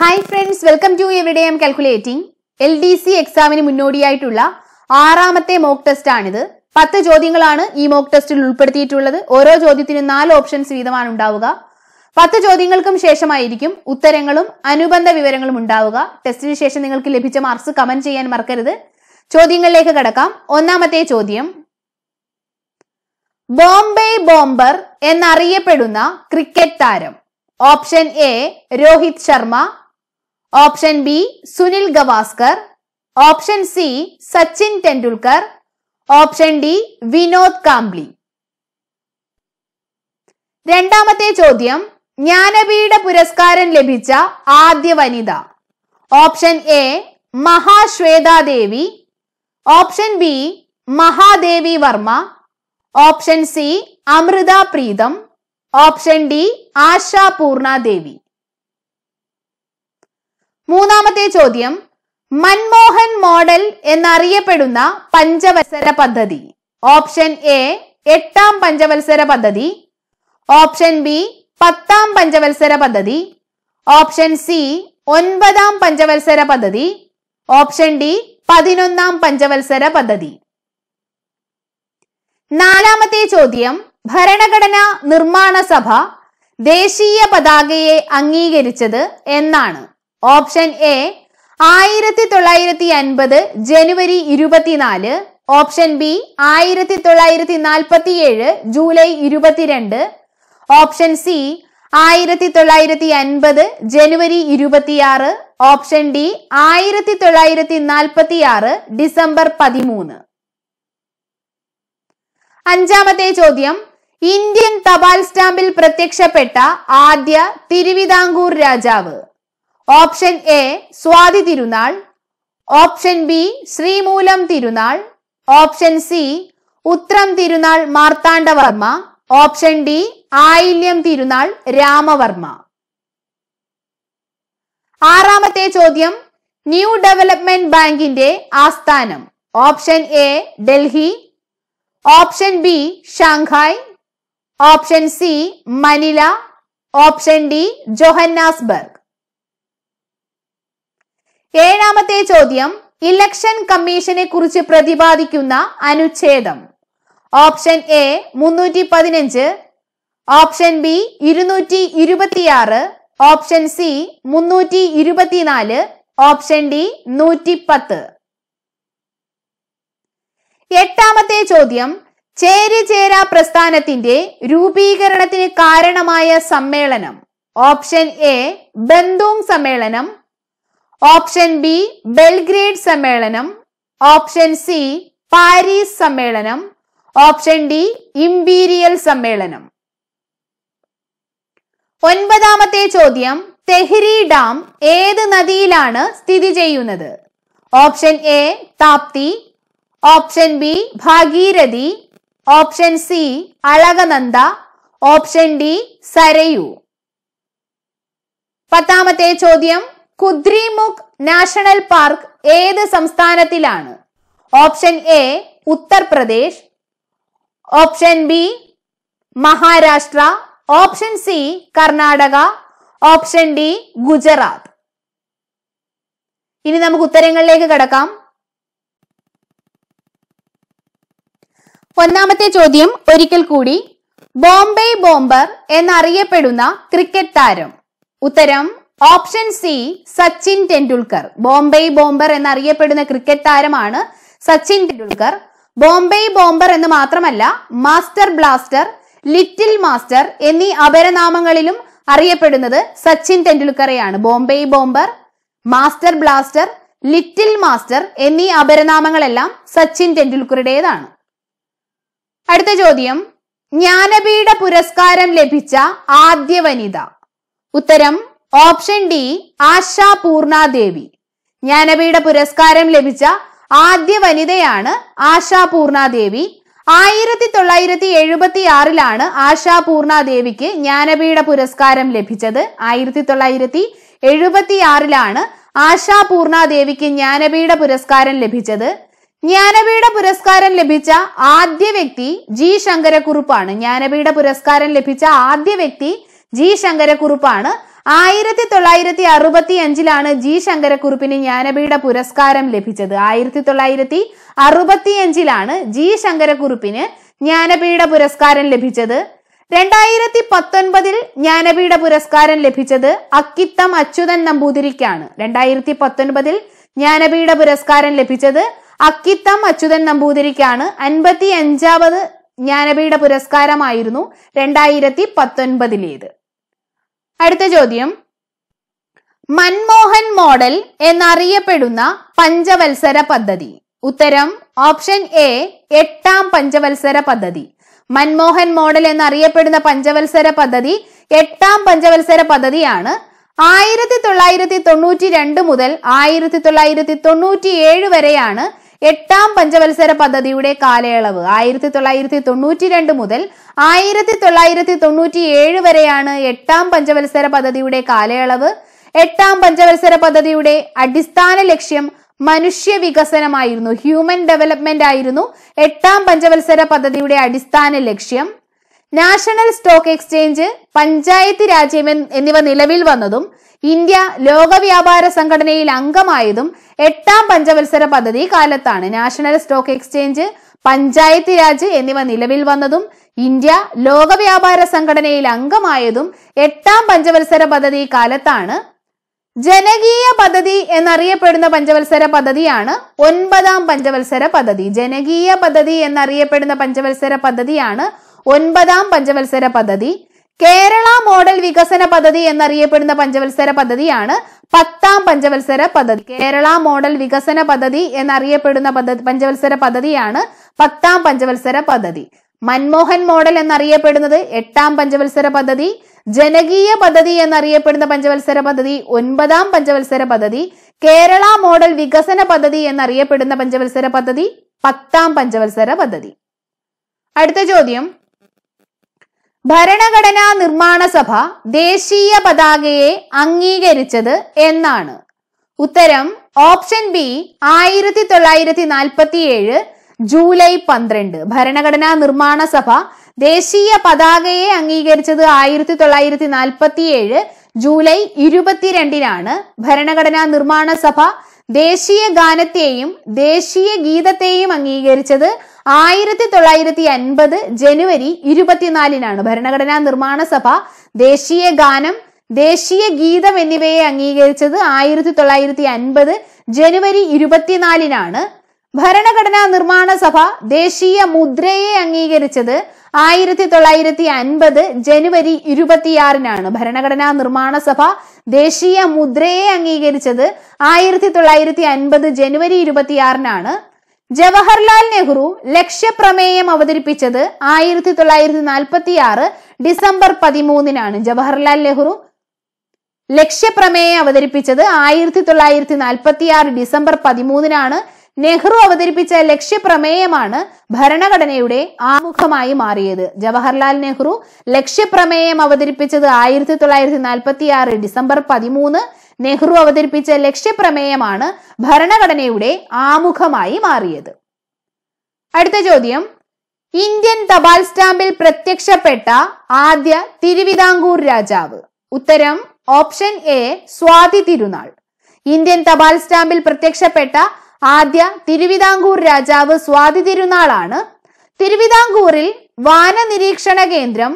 Hi friends welcome to everyday M calculating L D C എക്സാമിന് മുന്നോടിയായിട്ടുള്ള ആറാമത്തെ mock test ആണിത്. പത്ത് ചോദ്യങ്ങളാണ് ഈ മോക്ക് ടെസ്റ്റിൽ ഉൾപ്പെടുത്തിയിട്ടുള്ളത്. ഓരോ ചോദ്യത്തിനും നാല് ഓപ്ഷൻസ് വീതമാണ് ഉണ്ടാവുക. പത്ത് ചോദ്യങ്ങൾക്കും ശേഷമായിരിക്കും ഉത്തരങ്ങളും അനുബന്ധ വിവരങ്ങളും ഉണ്ടാവുക. ടെസ്റ്റിന് ശേഷം നിങ്ങൾക്ക് ലഭിച്ച മാർക്സ് കമന്റ് ചെയ്യാൻ മറക്കരുത്. ചോദ്യങ്ങളിലേക്ക് കടക്കാം. ഒന്നാമത്തെ ചോദ്യം. ബോംബെ ബോംബർ എന്നറിയപ്പെടുന്ന ക്രിക്കറ്റ് താരം. Option A Rohit Sharma. Option B Sunil Gavaskar. Option C Sachin Tendulkar. Option D Vinod Kambli. രണ്ടാമത്തെ ചോദ്യം ജ്ഞാനപീഠ പുരസ്കാരം ലഭിച്ച ആദ്യ വനിത. Option A Mahasweta Devi. Option B Mahadevi Varma. Option C Amrita Pritam. Option D Asha Purna Devi. മൂന്നാമത്തെ ചോദ്യം Manmohan model എന്നറിയപ്പെടുന്ന പഞ്ചവത്സര പദ്ധതി. ഓപ്ഷൻ എ എട്ടാം പഞ്ചവത്സര പദ്ധതി. ഓപ്ഷൻ ബി പത്താം പഞ്ചവത്സര പദ്ധതി. ഓപ്ഷൻ സി ഒൻപതാം പഞ്ചവത്സര പദ്ധതി. ഓപ്ഷൻ ഡി പതിനൊന്നാം പഞ്ചവത്സര പദ്ധതി. നാലാമത്തെ ചോദ്യം ഭരണഘടന നിർമ്മാണ സഭ ദേശീയ പതാകയെ അംഗീകരിച്ചത് എന്നാണ്. ഓപ്ഷൻ എ ആയിരത്തി തൊള്ളായിരത്തി അൻപത് ജനുവരി ഇരുപത്തിനാല്. ഓപ്ഷൻ ബി ആയിരത്തി തൊള്ളായിരത്തി നാൽപ്പത്തി ഏഴ് ജൂലൈ ഇരുപത്തിരണ്ട്. ഓപ്ഷൻ സി ആയിരത്തി തൊള്ളായിരത്തി അൻപത് ജനുവരി ഇരുപത്തിയാറ്. ഓപ്ഷൻ ഡി ആയിരത്തി തൊള്ളായിരത്തി നാൽപ്പത്തി ആറ് ഡിസംബർ പതിമൂന്ന്. അഞ്ചാമത്തെ ചോദ്യം. ഇന്ത്യൻ തപാൽ സ്റ്റാമ്പിൽ പ്രത്യക്ഷപ്പെട്ട ആദ്യ തിരുവിതാംകൂർ രാജാവ്. Option A Swathi Thirunal. Option B Sreemoolam Thirunal. Option C Uthram Thirunal Marthanda Varma. Option D ആയില്യം തിരുനാൾ രാമവർമ്മ. ആറാമത്തെ ചോദ്യം. ന്യൂ ഡെവലപ്മെന്റ് ബാങ്കിന്റെ ആസ്ഥാനം. Option A Delhi. Option B Shanghai option C Manila option D Johannesburg ഏഴാമത്തെ ചോദ്യം ഇലക്ഷൻ കമ്മീഷനെ കുറിച്ച് പ്രതിപാദിക്കുന്ന അനുച്ഛേദം. ഓപ്ഷൻ എ മുന്നൂറ്റി പതിനഞ്ച് ഓപ്ഷൻ ബി ഇരുന്നൂറ്റി ഇരുപത്തിയാറ് ഓപ്ഷൻ സി മുന്നൂറ്റി ഇരുപത്തിനാല് ഓപ്ഷൻ ഡി നൂറ്റി പത്ത് എട്ടാമത്തെ ചോദ്യം ചേരിചേര പ്രസ്ഥാനത്തിന്റെ രൂപീകരണത്തിന് കാരണമായ സമ്മേളനം. ഓപ്ഷൻ എ ബന്ദൂങ് സമ്മേളനം. ഓപ്ഷൻ ബി ബെൽഗ്രേഡ് സമ്മേളനം. ഓപ്ഷൻ സി പാരീസ് സമ്മേളനം. ഓപ്ഷൻ ഡി ഇംപീരിയൽ സമ്മേളനം. ഒൻപതാമത്തെ ചോദ്യം തെഹ്രി ഡാം ഏത് നദിയിലാണ് സ്ഥിതി ചെയ്യുന്നത്? Option A Tapti. Option B Bhagirathi option C Alaknanda option D Sarayu. പത്താമത്തെ ചോദ്യം കുദ്രിമുഖ് നാഷണൽ പാർക്ക് ഏത് സംസ്ഥാനത്തിലാണ്? Option A Uttar Pradesh option B Maharashtra option C Karnataka option D Gujarat. ഇനി നമുക്ക് ഉത്തരങ്ങളിലേക്ക് കടക്കാം. ഒന്നാമത്തെ ചോദ്യം ഒരിക്കൽ കൂടി. ബോംബെ ബോംബർ എന്നറിയപ്പെടുന്ന ക്രിക്കറ്റ് താരം. ഉത്തരം option C Sachin Tendulkar. Bombay bomber എന്നറിയപ്പെടുന്ന ക്രിക്കറ്റ് താരമാണ് സച്ചിൻ ടെണ്ടുൽക്കർ. ബോംബെ ബോംബർ എന്ന് മാത്രമല്ല മാസ്റ്റർ ബ്ലാസ്റ്റർ ലിറ്റിൽ മാസ്റ്റർ എന്നീ അപരനാമങ്ങളിലും അറിയപ്പെടുന്നത് Sachin ടെണ്ടുൽക്കറെയാണ്. Bombay bomber master blaster little master എന്നീ അപരനാമങ്ങളെല്ലാം സച്ചിൻ ടെണ്ടുൽക്കറുടേതാണ്. അടുത്ത ചോദ്യം. ജ്ഞാനപീഠ പുരസ്കാരം ലഭിച്ച ആദ്യ വനിത. ഉത്തരം ഓപ്ഷൻ ഡി ആശാ പൂർണാദേവി. ജ്ഞാനപീഠ പുരസ്കാരം ലഭിച്ച ആദ്യ വനിതയാണ് ആശാ പൂർണാദേവി. ആയിരത്തി തൊള്ളായിരത്തി എഴുപത്തി ആറിലാണ് ആശാ പൂർണാദേവിക്ക് ജ്ഞാനപീഠ പുരസ്കാരം ലഭിച്ചത്. ആയിരത്തി തൊള്ളായിരത്തി എഴുപത്തി ആറിലാണ് ആശാ പൂർണാദേവിക്ക് ജ്ഞാനപീഠ പുരസ്കാരം ലഭിച്ചത്. ജ്ഞാനപീഠ പുരസ്കാരം ലഭിച്ച ആദ്യ വ്യക്തി ജി ശങ്കരക്കുറുപ്പാണ്. ജ്ഞാനപീഠ പുരസ്കാരം ലഭിച്ച ആദ്യ വ്യക്തി ജി ശങ്കരക്കുറുപ്പാണ്. ആയിരത്തി തൊള്ളായിരത്തി അറുപത്തി അഞ്ചിലാണ് ജി ശങ്കരക്കുറുപ്പിന് ജ്ഞാനപീഠ പുരസ്കാരം ലഭിച്ചത്. ആയിരത്തി തൊള്ളായിരത്തി അറുപത്തി അഞ്ചിലാണ് ജി ശങ്കരക്കുറുപ്പിന് ജ്ഞാനപീഠ പുരസ്കാരം ലഭിച്ചത്. രണ്ടായിരത്തി പത്തൊൻപതിൽ ജ്ഞാനപീഠ പുരസ്കാരം ലഭിച്ചത് അക്കിത്തം അച്യുതൻ നമ്പൂതിരിക്കാണ്. രണ്ടായിരത്തി പത്തൊൻപതിൽ ജ്ഞാനപീഠ പുരസ്കാരം ലഭിച്ചത് അക്കിത്തം അച്യുതൻ നമ്പൂതിരിക്കാണ് അൻപത്തി അഞ്ചാമത് ജ്ഞാനപീഠ പുരസ്കാരമായിരുന്നു രണ്ടായിരത്തി പത്തൊൻപതിലേത് അടുത്ത ചോദ്യം. മൻമോഹൻ മോഡൽ എന്നറിയപ്പെടുന്ന പഞ്ചവത്സര പദ്ധതി. ഉത്തരം ഓപ്ഷൻ എ എട്ടാം പഞ്ചവത്സര പദ്ധതി. മൻമോഹൻ മോഡൽ എന്നറിയപ്പെടുന്ന പഞ്ചവത്സര പദ്ധതി എട്ടാം പഞ്ചവത്സര പദ്ധതിയാണ്. ആയിരത്തി തൊള്ളായിരത്തി തൊണ്ണൂറ്റി രണ്ട് മുതൽ ആയിരത്തി തൊള്ളായിരത്തി തൊണ്ണൂറ്റി ഏഴ് വരെയാണ് എട്ടാം പഞ്ചവത്സര പദ്ധതിയുടെ കാലയളവ് ആയിരത്തി തൊള്ളായിരത്തി തൊണ്ണൂറ്റി രണ്ട് മുതൽ ആയിരത്തി തൊള്ളായിരത്തി തൊണ്ണൂറ്റി ഏഴ് വരെയാണ് എട്ടാം പഞ്ചവത്സര പദ്ധതിയുടെ കാലയളവ്. എട്ടാം പഞ്ചവത്സര പദ്ധതിയുടെ അടിസ്ഥാന ലക്ഷ്യം മനുഷ്യ വികസനമായിരുന്നു ഹ്യൂമൻ ഡെവലപ്മെന്റ് ആയിരുന്നു. എട്ടാം പഞ്ചവത്സര പദ്ധതിയുടെ അടിസ്ഥാന ലക്ഷ്യം national stock exchange Panchayat Raj എന്നിവ നിലവിൽ വന്നതും ഇന്ത്യ ലോക വ്യാപാര സംഘടനയിൽ അംഗമായതും എട്ടാം പഞ്ചവത്സര പദ്ധതി കാലത്താണ്. National stock exchange Panchayat Raj എന്നിവ നിലവിൽ വന്നതും ഇന്ത്യ ലോക വ്യാപാര സംഘടനയിൽ അംഗമായതും എട്ടാം പഞ്ചവത്സര പദ്ധതി കാലത്താണ്. ജനകീയ പദ്ധതി എന്നറിയപ്പെടുന്ന പഞ്ചവത്സര പദ്ധതിയാണ് ഒൻപതാം പഞ്ചവത്സര പദ്ധതി. ജനകീയ പദ്ധതി എന്നറിയപ്പെടുന്ന പഞ്ചവത്സര പദ്ധതിയാണ് ഒൻപതാം പഞ്ചവത്സര പദ്ധതി കേരള മോഡൽ വികസന പദ്ധതി എന്നറിയപ്പെടുന്ന പഞ്ചവത്സര പദ്ധതിയാണ് പത്താം പഞ്ചവത്സര പദ്ധതി. കേരള മോഡൽ വികസന പദ്ധതി എന്നറിയപ്പെടുന്ന പദ്ധതി പഞ്ചവത്സര പദ്ധതിയാണ് പത്താം പഞ്ചവത്സര പദ്ധതി. മൻമോഹൻ മോഡൽ എന്നറിയപ്പെടുന്നത് എട്ടാം പഞ്ചവത്സര പദ്ധതി ജനകീയ പദ്ധതി എന്നറിയപ്പെടുന്ന പഞ്ചവത്സര പദ്ധതി ഒൻപതാം പഞ്ചവത്സര പദ്ധതി കേരള മോഡൽ വികസന പദ്ധതി എന്നറിയപ്പെടുന്ന പഞ്ചവത്സര പദ്ധതി പത്താം പഞ്ചവത്സര പദ്ധതി. അടുത്ത ചോദ്യം. ഭരണഘടനാ നിർമ്മാണ സഭ ദേശീയ പതാകയെ അംഗീകരിച്ചത് എന്നാണ്. ഉത്തരം ഓപ്ഷൻ ബി ആയിരത്തി തൊള്ളായിരത്തി നാൽപ്പത്തി ഏഴ് ജൂലൈ പന്ത്രണ്ട്. ഭരണഘടനാ നിർമ്മാണ സഭ ദേശീയ പതാകയെ അംഗീകരിച്ചത് ആയിരത്തി തൊള്ളായിരത്തി നാൽപ്പത്തി ഏഴ് ജൂലൈ ഇരുപത്തിരണ്ടിനാണ്. ഭരണഘടനാ നിർമ്മാണ സഭ ദേശീയ ഗാനത്തെയും ദേശീയ ഗീതത്തെയും അംഗീകരിച്ചത് ആയിരത്തി തൊള്ളായിരത്തി അൻപത് ജനുവരി ഇരുപത്തിനാലിനാണ്. ഭരണഘടനാ നിർമ്മാണ സഭ ദേശീയ ഗാനം ദേശീയ ഗീതം എന്നിവയെ അംഗീകരിച്ചത് ആയിരത്തി തൊള്ളായിരത്തി അൻപത് ജനുവരി ഇരുപത്തിനാലിനാണ്. ഭരണഘടനാ നിർമ്മാണ സഭ ദേശീയ മുദ്രയെ അംഗീകരിച്ചത് ആയിരത്തി തൊള്ളായിരത്തി അൻപത് ജനുവരി ഇരുപത്തിയാറിനാണ്. ഭരണഘടനാ നിർമ്മാണ സഭ ദേശീയ മുദ്രയെ അംഗീകരിച്ചത് ആയിരത്തി തൊള്ളായിരത്തി അൻപത് ജനുവരി ഇരുപത്തിയാറിനാണ്. ജവഹർലാൽ നെഹ്റു ലക്ഷ്യപ്രമേയം അവതരിപ്പിച്ചത് ആയിരത്തി തൊള്ളായിരത്തി നാൽപ്പത്തി ആറ് ഡിസംബർ പതിമൂന്നിനാണ്. ജവഹർലാൽ നെഹ്റു ലക്ഷ്യപ്രമേയം അവതരിപ്പിച്ചത് ആയിരത്തി തൊള്ളായിരത്തി നാൽപ്പത്തി ആറ് ഡിസംബർ പതിമൂന്നിനാണ്. നെഹ്റു അവതരിപ്പിച്ച ലക്ഷ്യപ്രമേയമാണ് ഭരണഘടനയുടെ ആമുഖമായി മാറിയത്. ജവഹർലാൽ നെഹ്റു ലക്ഷ്യപ്രമേയം അവതരിപ്പിച്ചത് ആയിരത്തി തൊള്ളായിരത്തി നാൽപ്പത്തി ആറ് ഡിസംബർ പതിമൂന്ന്. നെഹ്റു അവതരിപ്പിച്ച ലക്ഷ്യപ്രമേയമാണ് ഭരണഘടനയുടെ ആമുഖമായി മാറിയത്. അടുത്ത ചോദ്യം. ഇന്ത്യൻ തപാൽ സ്റ്റാമ്പിൽ പ്രത്യക്ഷപ്പെട്ട ആദ്യ തിരുവിതാംകൂർ രാജാവ്. ഉത്തരം option A Swathi Thirunal. Indian തപാൽ സ്റ്റാമ്പിൽ പ്രത്യക്ഷപ്പെട്ട ആദ്യ തിരുവിതാംകൂർ രാജാവ് സ്വാതി തിരുനാളാണ്. തിരുവിതാംകൂറിൽ വാനനിരീക്ഷണ കേന്ദ്രം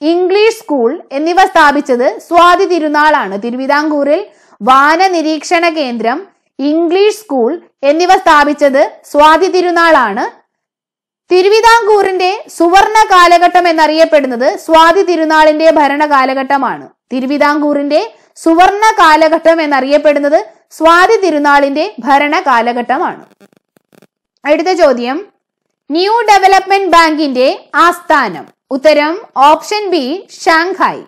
ഇംഗ്ലീഷ് സ്കൂൾ എന്നിവ സ്ഥാപിച്ചത് സ്വാതി തിരുനാളാണ്. തിരുവിതാംകൂറിൽ വാനനിരീക്ഷണ കേന്ദ്രം ഇംഗ്ലീഷ് സ്കൂൾ എന്നിവ സ്ഥാപിച്ചത് സ്വാതി തിരുനാളാണ്. തിരുവിതാംകൂറിന്റെ സുവർണ കാലഘട്ടം എന്നറിയപ്പെടുന്നത് സ്വാതി തിരുനാളിന്റെ ഭരണ കാലഘട്ടമാണ് തിരുവിതാംകൂറിന്റെ സുവർണ കാലഘട്ടം എന്നറിയപ്പെടുന്നത് സ്വാതി തിരുനാളിന്റെ ഭരണ കാലഘട്ടമാണ്. അടുത്ത ചോദ്യം. ന്യൂ ഡെവലപ്മെന്റ് ബാങ്കിന്റെ ആസ്ഥാനം. ഉത്തരം option B Shanghai.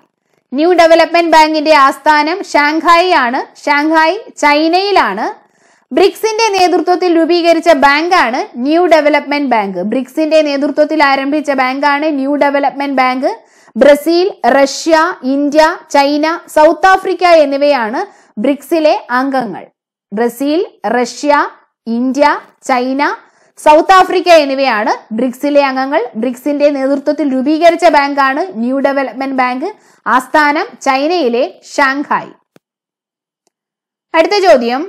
New development ബാങ്കിന്റെ ആസ്ഥാനം ഷാങ്ഹായി ആണ്. ഷാങ്ഹായ് ചൈനയിലാണ്. ബ്രിക്സിന്റെ നേതൃത്വത്തിൽ രൂപീകരിച്ച ബാങ്കാണ് ന്യൂ ഡെവലപ്മെന്റ് ബാങ്ക് ബ്രിക്സിന്റെ നേതൃത്വത്തിൽ ആരംഭിച്ച ബാങ്കാണ് new development bank Brazil Russia India China South Africa എന്നിവയാണ് ബ്രിക്സിലെ അംഗങ്ങൾ. Brazil Russia India China South Africa എന്നിവയാണ് ബ്രിക്സിലെ അംഗങ്ങൾ. ബ്രിക്സിന്റെ നേതൃത്വത്തിൽ രൂപീകരിച്ച ബാങ്കാണ് ന്യൂ ഡെവലപ്മെന്റ് ബാങ്ക് ആസ്ഥാനം ചൈനയിലെ ഷാങ്ഹായ്. അടുത്ത ചോദ്യം.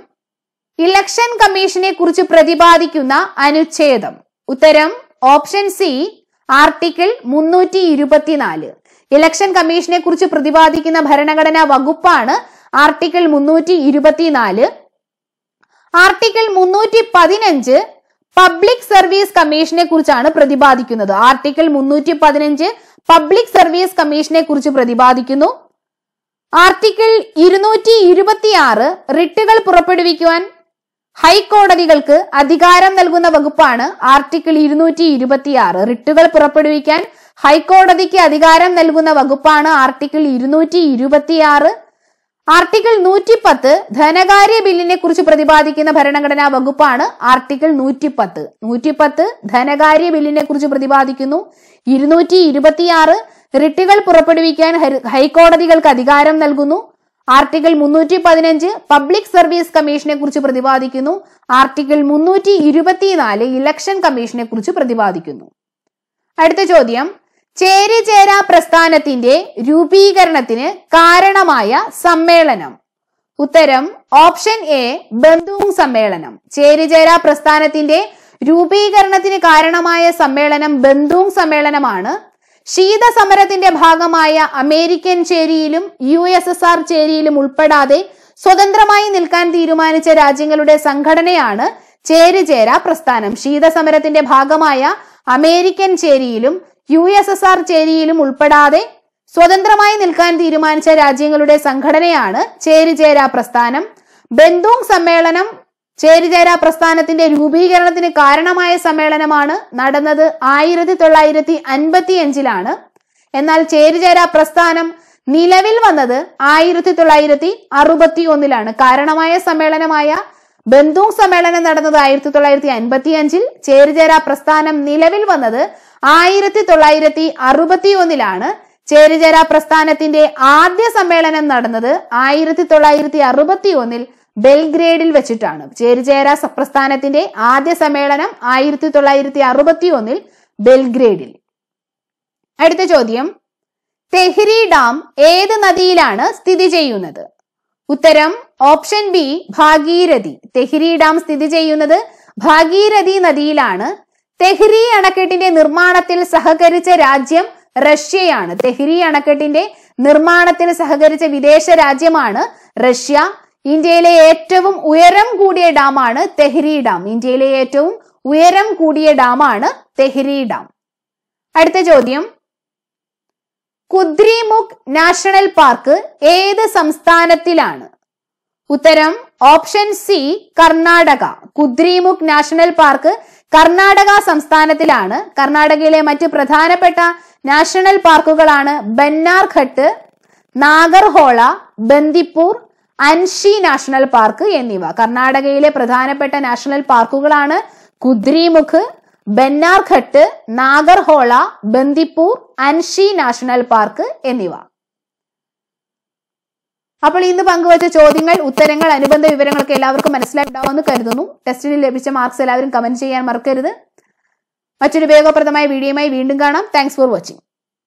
ഇലക്ഷൻ കമ്മീഷനെ കുറിച്ച് പ്രതിപാദിക്കുന്ന അനുച്ഛേദം. ഉത്തരം ഓപ്ഷൻ സി ആർട്ടിക്കിൾ മുന്നൂറ്റി ഇലക്ഷൻ കമ്മീഷനെ കുറിച്ച് പ്രതിപാദിക്കുന്ന ഭരണഘടനാ വകുപ്പാണ് ആർട്ടിക്കിൾ മുന്നൂറ്റി ഇരുപത്തിനാല് ആർട്ടിക്കിൾ മുന്നൂറ്റി പതിനഞ്ച് പബ്ലിക് സർവീസ് കമ്മീഷനെ കുറിച്ചാണ് പ്രതിപാദിക്കുന്നത്. ആർട്ടിക്കിൾ മുന്നൂറ്റി പതിനഞ്ച് പബ്ലിക് സർവീസ് കമ്മീഷനെ കുറിച്ച് പ്രതിപാദിക്കുന്നു. ആർട്ടിക്കിൾ ഇരുന്നൂറ്റി ഇരുപത്തി ആറ് റിട്ടുകൾ പുറപ്പെടുവിക്കുവാൻ ഹൈക്കോടതികൾക്ക് അധികാരം നൽകുന്ന വകുപ്പാണ് ആർട്ടിക്കിൾ ഇരുന്നൂറ്റി ഇരുപത്തി ആറ് റിട്ടുകൾ പുറപ്പെടുവിക്കാൻ ഹൈക്കോടതിക്ക് അധികാരം നൽകുന്ന വകുപ്പാണ് ആർട്ടിക്കിൾ ഇരുന്നൂറ്റി ഇരുപത്തിയാറ് ആർട്ടിക്കിൾ നൂറ്റിപ്പത്ത് ധനകാര്യ ബില്ലിനെ കുറിച്ച് പ്രതിപാദിക്കുന്ന ഭരണഘടനാ വകുപ്പാണ് ആർട്ടിക്കിൾ നൂറ്റിപ്പത്ത്. നൂറ്റിപ്പത്ത് ധനകാര്യ ബില്ലിനെ കുറിച്ച് പ്രതിപാദിക്കുന്നു. ഇരുന്നൂറ്റി ഇരുപത്തിയാറ് റിട്ടുകൾ പുറപ്പെടുവിക്കാൻ ഹൈക്കോടതികൾക്ക് അധികാരം നൽകുന്നു. ആർട്ടിക്കിൾ മുന്നൂറ്റി പതിനഞ്ച് പബ്ലിക് സർവീസ് കമ്മീഷനെ കുറിച്ച് പ്രതിപാദിക്കുന്നു. ആർട്ടിക്കിൾ മുന്നൂറ്റി ഇരുപത്തിനാല് ഇലക്ഷൻ കമ്മീഷനെ കുറിച്ച് പ്രതിപാദിക്കുന്നു. അടുത്ത ചോദ്യം. ചേരിചേരാ പ്രസ്ഥാനത്തിന്റെ രൂപീകരണത്തിന് കാരണമായ സമ്മേളനം. ഉത്തരം ഓപ്ഷൻ എ ബന്ധുവും സമ്മേളനം. ചേരിചേര പ്രസ്ഥാനത്തിന്റെ രൂപീകരണത്തിന് കാരണമായ സമ്മേളനം ബന്ധുവും സമ്മേളനമാണ്. ശീതസമരത്തിന്റെ ഭാഗമായ അമേരിക്കൻ ചേരിയിലും യു എസ് എസ് ആർ ചേരിയിലും ഉൾപ്പെടാതെ സ്വതന്ത്രമായി നിൽക്കാൻ തീരുമാനിച്ച രാജ്യങ്ങളുടെ സംഘടനയാണ് ചേരിചേര പ്രസ്ഥാനം. ശീതസമരത്തിന്റെ ഭാഗമായ അമേരിക്കൻ ചേരിയിലും യു എസ് എസ് ആർ ചേരിയിലും ഉൾപ്പെടാതെ സ്വതന്ത്രമായി നിൽക്കാൻ തീരുമാനിച്ച രാജ്യങ്ങളുടെ സംഘടനയാണ് ചേരിചേരാ പ്രസ്ഥാനം. ബന്ധുങ് സമ്മേളനം ചേരിചേരാ പ്രസ്ഥാനത്തിന്റെ രൂപീകരണത്തിന് കാരണമായ സമ്മേളനമാണ് നടന്നത് ആയിരത്തി തൊള്ളായിരത്തി അൻപത്തി അഞ്ചിലാണ് എന്നാൽ ചേരിചേരാ പ്രസ്ഥാനം നിലവിൽ വന്നത് ആയിരത്തി തൊള്ളായിരത്തി അറുപത്തി ഒന്നിലാണ് കാരണമായ സമ്മേളനമായ ബന്ധുങ് സമ്മേളനം നടന്നത് ആയിരത്തി തൊള്ളായിരത്തി അൻപത്തി അഞ്ചിൽ ചേരിചേരാ പ്രസ്ഥാനം നിലവിൽ വന്നത് ആയിരത്തി തൊള്ളായിരത്തി അറുപത്തി ഒന്നിലാണ് ചേരിചേര പ്രസ്ഥാനത്തിന്റെ ആദ്യ സമ്മേളനം നടന്നത് ആയിരത്തി തൊള്ളായിരത്തി അറുപത്തി ഒന്നിൽ ബെൽഗ്രേഡിൽ വെച്ചിട്ടാണ്. ചേരിചേര പ്രസ്ഥാനത്തിന്റെ ആദ്യ സമ്മേളനം ആയിരത്തി തൊള്ളായിരത്തി അറുപത്തി ഒന്നിൽ ബെൽഗ്രേഡിൽ. അടുത്ത ചോദ്യം. തെഹ്രി ഡാം ഏത് നദിയിലാണ് സ്ഥിതി ചെയ്യുന്നത്? ഉത്തരം option B Bhagirathi. Tehri dam സ്ഥിതി ചെയ്യുന്നത് ഭാഗീരഥി നദിയിലാണ്. തെഹ്രി അണക്കെട്ടിന്റെ നിർമ്മാണത്തിൽ സഹകരിച്ച രാജ്യം റഷ്യയാണ്. തെഹ്രി അണക്കെട്ടിന്റെ നിർമ്മാണത്തിൽ സഹകരിച്ച വിദേശ രാജ്യമാണ് റഷ്യ. ഇന്ത്യയിലെ ഏറ്റവും ഉയരം കൂടിയ ഡാമാണ് തെഹ്രി ഡാം. ഇന്ത്യയിലെ ഏറ്റവും ഉയരം കൂടിയ ഡാമാണ് തെഹ്രി ഡാം. അടുത്ത ചോദ്യം. കുദ്രിമുഖ് നാഷണൽ പാർക്ക് ഏത് സംസ്ഥാനത്തിലാണ്? ഉത്തരം option C Karnataka. Kudremukh national park Karnataka സംസ്ഥാനത്തിലാണ്. കർണാടകയിലെ മറ്റ് പ്രധാനപ്പെട്ട നാഷണൽ പാർക്കുകളാണ് ബന്നാർഘട്ട് നാഗർഹോള ബന്ദിപ്പൂർ അൻഷി നാഷണൽ പാർക്ക് എന്നിവ. കർണാടകയിലെ പ്രധാനപ്പെട്ട നാഷണൽ പാർക്കുകളാണ് കുദ്രിമുഖ് ബന്നാർഘട്ട് നാഗർഹോള ബന്ദിപ്പൂർ അൻഷി നാഷണൽ പാർക്ക് എന്നിവ. അപ്പോൾ ഇന്ന് പങ്കുവച്ച ചോദ്യങ്ങൾ ഉത്തരങ്ങൾ അനുബന്ധ വിവരങ്ങളൊക്കെ എല്ലാവർക്കും മനസ്സിലായിട്ടുണ്ടാവുമെന്ന് കരുതുന്നു. ടെസ്റ്റിന് ലഭിച്ച മാർക്സ് എല്ലാവരും കമന്റ് ചെയ്യാൻ മറക്കരുത്. മറ്റൊരു ഉപയോഗപ്രദമായ വീഡിയോയുമായി വീണ്ടും കാണാം. Thanks for watching